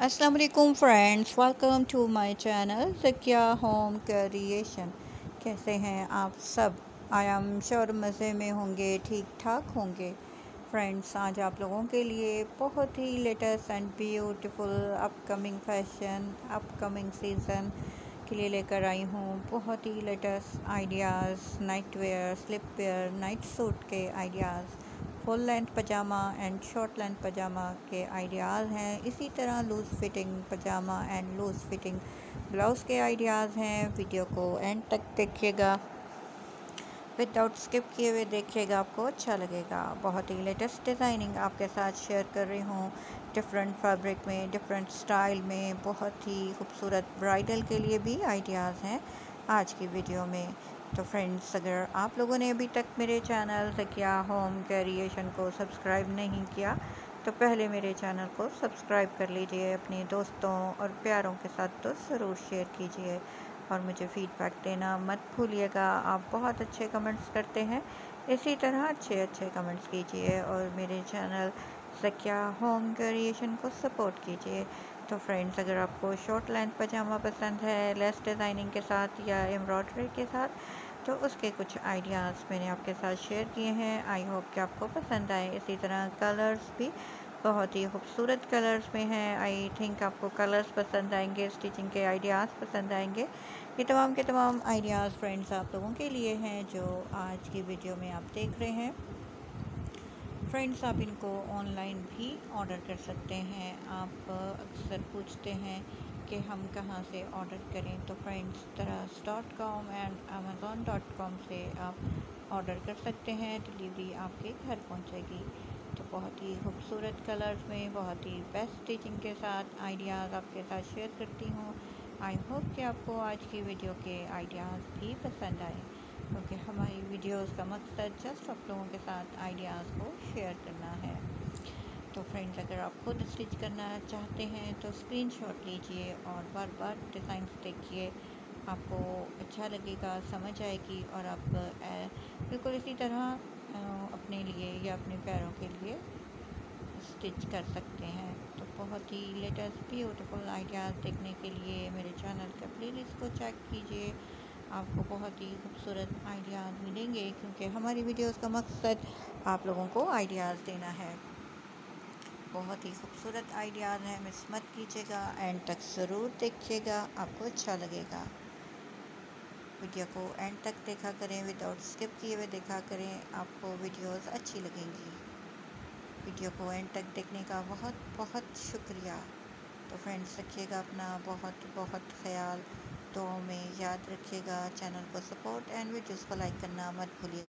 वालेकुम friends welcome to my channel Zakiya home creation कैसे हैं आप सब? आई एम श्योर मज़े में होंगे ठीक ठाक होंगे। फ्रेंड्स आज आप लोगों के लिए बहुत ही latest and beautiful upcoming fashion upcoming season के लिए लेकर आई हूँ। बहुत ही latest ideas night wear slip wear night suit के ideas full length pyjama and short length pyjama के आइडियाज़ हैं। इसी तरह loose fitting pyjama and loose fitting blouse के आइडियाज़ हैं। वीडियो को एंड तक देखिएगा। विदाउट स्किप किए हुए देखिएगा, आपको अच्छा लगेगा। बहुत ही लेटेस्ट डिज़ाइनिंग आपके साथ शेयर कर रही हूँ। डिफरेंट फैब्रिक में, डिफरेंट स्टाइल में, बहुत ही खूबसूरत ब्राइडल के लिए भी आइडियाज़ हैं आज की वीडियो में। तो फ्रेंड्स अगर आप लोगों ने अभी तक मेरे चैनल तकिया होम कैरिएशन को सब्सक्राइब नहीं किया तो पहले मेरे चैनल को सब्सक्राइब कर लीजिए, अपने दोस्तों और प्यारों के साथ तो ज़रूर शेयर कीजिए और मुझे फ़ीडबैक देना मत भूलिएगा। आप बहुत अच्छे कमेंट्स करते हैं। इसी तरह अच्छे अच्छे कमेंट्स कीजिए और मेरे चैनल सकिया होम क्रिएशन को सपोर्ट कीजिए। तो फ्रेंड्स अगर आपको शॉर्ट लेंथ पजामा पसंद है लेस डिज़ाइनिंग के साथ या एम्ब्रॉयडरी के साथ तो उसके कुछ आइडियाज़ मैंने आपके साथ शेयर किए हैं। आई होप कि आपको पसंद आए। इसी तरह कलर्स भी बहुत ही खूबसूरत कलर्स में हैं। आई थिंक आपको कलर्स पसंद आएँगे स्टिचिंग के आइडियाज़ पसंद आएँगे। ये तमाम के तमाम आइडियाज़ फ्रेंड्स आप लोगों के लिए हैं जो आज की वीडियो में आप देख रहे हैं। फ्रेंड्स आप इनको ऑनलाइन भी ऑर्डर कर सकते हैं। आप अक्सर पूछते हैं कि हम कहाँ से ऑर्डर करें। तो फ्रेंड्स तरस dot com and Amazon dot com से आप ऑर्डर कर सकते हैं। डिलीवरी आपके घर पहुँचेगी। तो बहुत ही खूबसूरत कलर्स में, बहुत ही बेस्ट स्टिचिंग के साथ आइडियाज़ आपके साथ शेयर करती हूँ। आई होप कि आपको आज की वीडियो के आइडियाज़ भी पसंद आए। क्योंकि हमारी वीडियोस का मकसद जस्ट आप लोगों के साथ आइडियाज़ को शेयर करना है। तो फ्रेंड्स अगर आप खुद स्टिच करना चाहते हैं तो स्क्रीनशॉट लीजिए और बार बार डिज़ाइन देखिए। आपको अच्छा लगेगा, समझ आएगी और आप बिल्कुल इसी तरह अपने लिए या अपने पैरों के लिए स्टिच कर सकते हैं। तो बहुत ही लेटेस्ट ब्यूटीफुल आइडियाज़ देखने के लिए मेरे चैनल का प्लेलिस्ट को चेक कीजिए। आपको बहुत ही खूबसूरत आइडियाज़ मिलेंगे, क्योंकि हमारी वीडियोस का मकसद आप लोगों को आइडियाज़ देना है। बहुत ही खूबसूरत आइडियाज़ हैं। मिस मत कीजिएगा एंड तक ज़रूर देखिएगा, आपको अच्छा लगेगा। वीडियो को एंड तक देखा करें विदाउट स्किप किए हुए देखा करें, आपको वीडियोस अच्छी लगेंगी। वीडियो को एंड तक देखने का बहुत बहुत शुक्रिया। तो फ्रेंड्स रखिएगा अपना बहुत बहुत ख्याल। तो में याद रखिएगा। चैनल को सपोर्ट एंड वीडियोस को लाइक करना मत भूलिए।